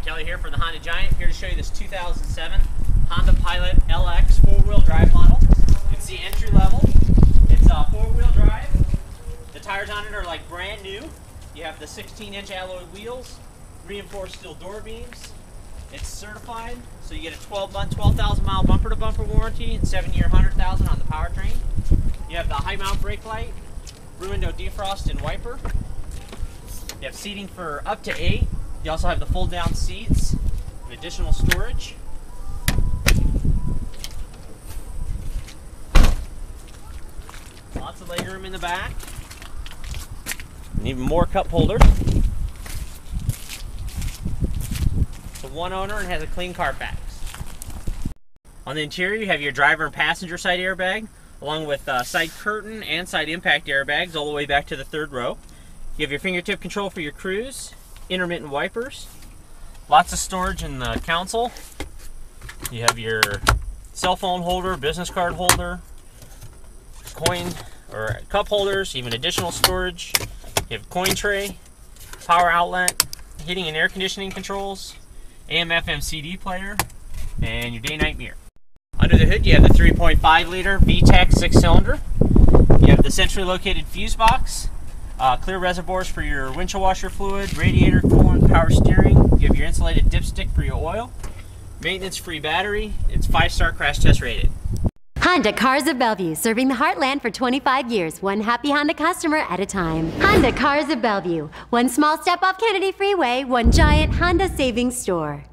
Kelly here for the Honda Giant. Here to show you this 2007 Honda Pilot LX four-wheel drive model. It's the entry level. It's a four-wheel drive. The tires on it are like brand new. You have the 16-inch alloy wheels, reinforced steel door beams. It's certified, so you get a 12-month, 12,000 mile bumper-to-bumper warranty and seven-year, 100,000 on the powertrain. You have the high-mount brake light, rear window defrost and wiper. You have seating for up to eight. You also have the fold down seats and additional storage. Lots of legroom in the back. And even more cup holder. It's a one owner and has a clean Carfax. On the interior, you have your driver and passenger side airbag, along with uh, side curtain and side impact airbags all the way back to the third row. You have your fingertip control for your cruise, intermittent wipers, lots of storage in the console. You have your cell phone holder, business card holder, coin or cup holders, even additional storage. You have coin tray, power outlet, heating and air conditioning controls, AM FM CD player, and your day night mirror. Under the hood, you have the 3.5 liter VTEC six cylinder. You have the centrally located fuse box, uh, clear reservoirs for your windshield washer fluid, radiator coolant, power steering. You have your insulated dipstick for your oil, maintenance free battery. It's five star crash test rated. Honda Cars of Bellevue, serving the heartland for 25 years, one happy Honda customer at a time. Honda Cars of Bellevue, one small step off Kennedy Freeway, one giant Honda savings store.